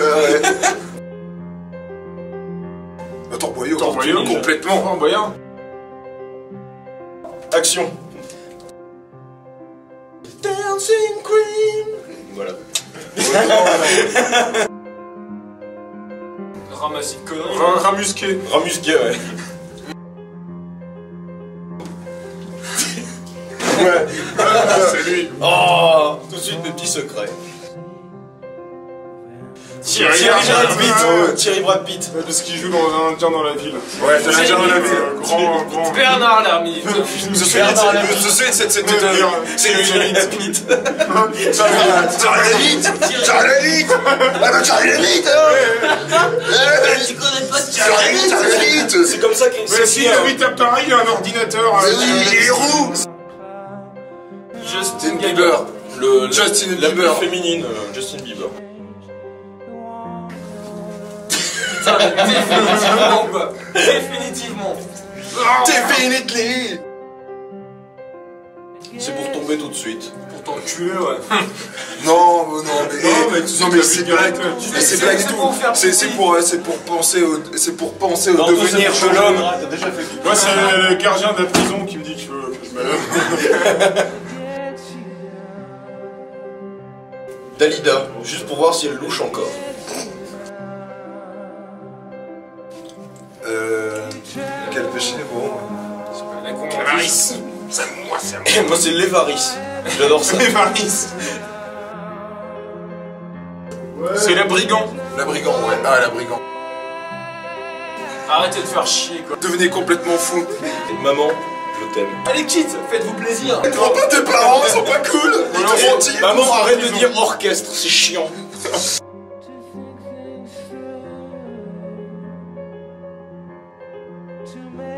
euh... Torboyau. Torboyau, complètement. Torboyau. Action. Dancing Queen. Voilà. Ramasser de conneries. Ramusquer. Ouais. Ouais. C'est lui. Oh Tout de suite, mes petits secrets. Thierry Thierry Brad Brad Pitt. Pitt. Thierry Brad Pitt. Parce qu'il joue dans un Indien dans la ville. Ouais, de l'Indien dans la ville. Euh, Grand, grand. Bernard Lermite. Ce Bernard c'est- c'est c'est c'est- dire. c'est le Thierry Brad Pitt. Lélite Charles Lélite Ah bah Charles Lélite hein Eh, Tu connais pas Lélite, Charles Lélite C'est comme ça qu'il Mais si, hein. oui, t'as pareil, un ordinateur. Mais euh, oui, il est roux Bieber Le, Justin la Bieber. plus féminine, euh, Justin Bieber. Définitivement quoi. Définitivement. Definitely C'est pour tomber tout de suite. Pour t'enculer, ouais. Non, mais non, mais, Non, mais tu non, sais mais c'est la blague. c'est blague c'est tout. C'est pour, c'est pour penser au, c'est pour penser au Non, devenir de l'homme. Moi, c'est le gardien de la prison qui me dit que je veux que je me Dalida, juste pour voir si elle louche encore. Euh, quel péché, bon. La. C'est moi, c'est moi. Moi c'est l'Evaris. J'adore ça. C'est Varis. C'est la brigand. La brigand, ouais. Ah, la brigand. Arrêtez de faire chier quoi. Devenez complètement fou. Maman, je t'aime. Allez kids, faites-vous plaisir. Ne prends pas tes parents, ils sont pas cool. Ils t'ont menti. Maman, arrête de dire orchestre, c'est chiant. to me.